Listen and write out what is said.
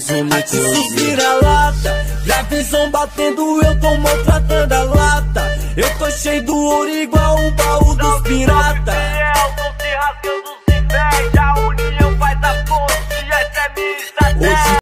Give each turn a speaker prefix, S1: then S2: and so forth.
S1: somos uma. Suspira a lata, gravizão batendo, eu tô maltratando a lata. Eu tô cheio do ouro igual o baú dos piratas.